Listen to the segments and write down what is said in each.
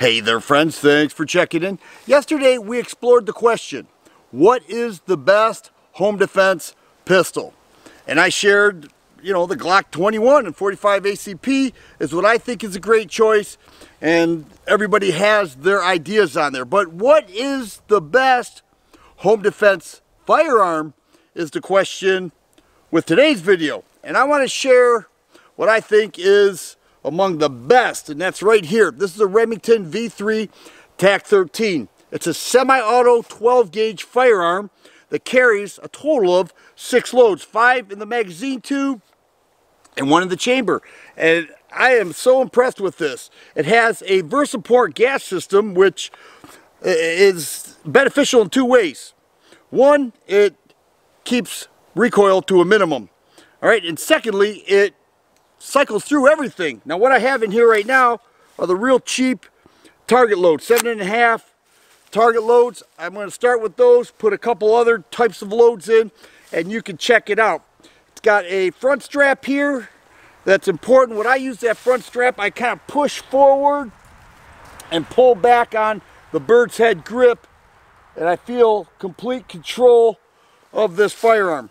Hey there friends, thanks for checking in. Yesterday we explored the question, what is the best home defense pistol? And I shared, you know, the Glock 21 and 45 ACP is what I think is a great choice and everybody has their ideas on there. But what is the best home defense firearm is the question with today's video. And I want to share what I think is among the best, and that's right here. This is a Remington V3 TAC-13. It's a semi-auto 12 gauge firearm that carries a total of six loads, five in the magazine tube and one in the chamber. And I am so impressed with this. It has a VersaPort gas system, which is beneficial in two ways. One, it keeps recoil to a minimum. All right, and secondly, it cycles through everything. Now what I have in here right now are the real cheap target loads, seven and a half target loads. I'm going to start with those, put a couple other types of loads in, and you can check it out. It's got a front strap here that's important. When I use that front strap, I kind of push forward and pull back on the bird's head grip, and I feel complete control of this firearm.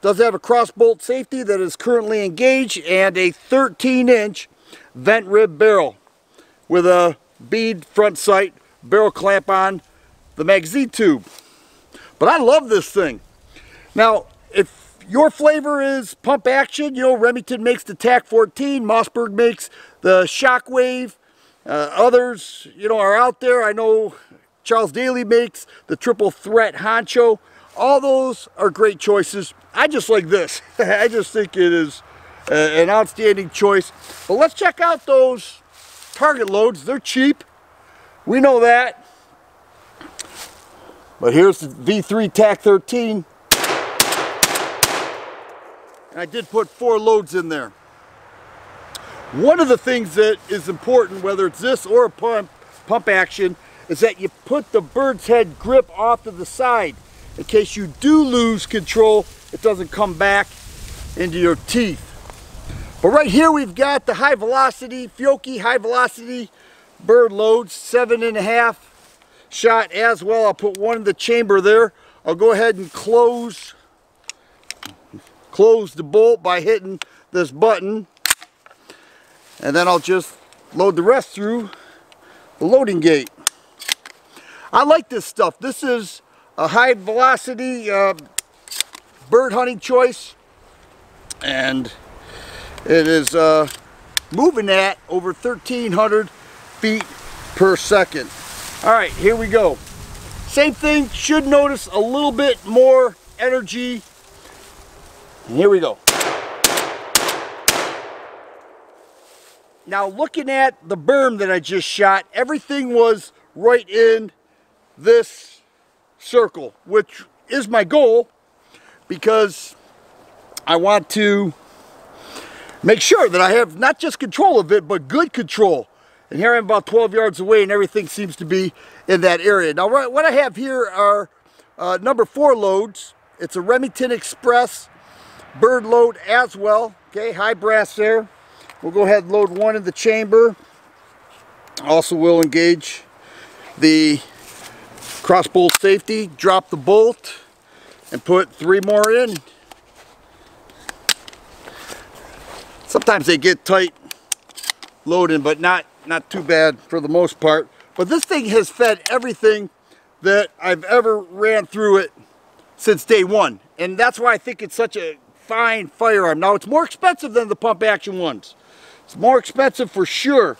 Does have a cross bolt safety that is currently engaged and a 13 inch vent rib barrel with a bead front sight barrel clamp on the magazine tube. But I love this thing. Now, if your flavor is pump action, you know, Remington makes the TAC-14, Mossberg makes the Shockwave, uh, others, you know, are out there. I know Charles Daly makes the triple threat honcho. All those are great choices. I just like this. I just think it is uh, an outstanding choice. But let's check out those target loads. They're cheap. We know that. But here's the V3 TAC-13. And I did put four loads in there. One of the things that is important, whether it's this or a pump, pump action, is that you put the bird's head grip off to the side in case you do lose control, it doesn't come back into your teeth. But right here we've got the high velocity, Fiocchi high velocity bird loads, seven and a half shot as well. I'll put one in the chamber there. I'll go ahead and close, close the bolt by hitting this button. And then I'll just load the rest through the loading gate. I like this stuff. This is a high velocity uh, bird hunting choice and it is uh, moving at over 1300 feet per second. All right, here we go. Same thing, should notice a little bit more energy. And here we go. Now looking at the berm that I just shot, everything was right in this circle, which is my goal because I want to make sure that I have not just control of it, but good control. And here I'm about 12 yards away and everything seems to be in that area. Now what I have here are uh, number four loads. It's a Remington Express bird load as well. Okay, high brass there. We'll go ahead and load one in the chamber. Also will engage the cross bolt safety, drop the bolt, and put three more in. Sometimes they get tight loading, but not, not too bad for the most part. But this thing has fed everything that I've ever ran through it since day one. And that's why I think it's such a fine firearm. Now it's more expensive than the pump action ones. It's more expensive for sure,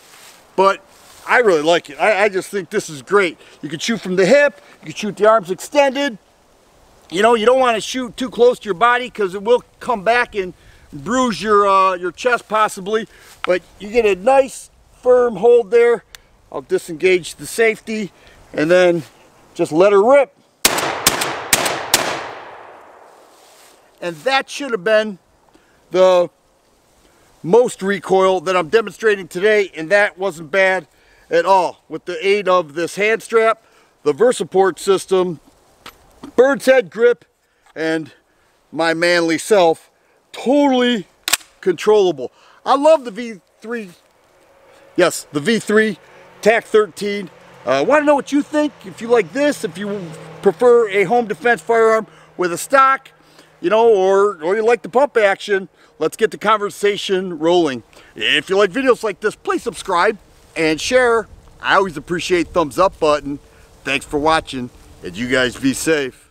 but I really like it. I, I, just think this is great. You can shoot from the hip, you can shoot the arms extended. You know, you don't want to shoot too close to your body because it will come back and bruise your, uh, your chest possibly. But you get a nice firm hold there. I'll disengage the safety and then just let her rip. And that should have been the most recoil that I'm demonstrating today and that wasn't bad at all with the aid of this hand strap, the VersaPort system, bird's head grip, and my manly self. Totally controllable. I love the V3, yes, the V3 TAC 13. Uh, want to know what you think? If you like this, if you prefer a home defense firearm with a stock, you know, or, or you like the pump action, let's get the conversation rolling. If you like videos like this, please subscribe and share. I always appreciate thumbs up button. Thanks for watching, and you guys be safe.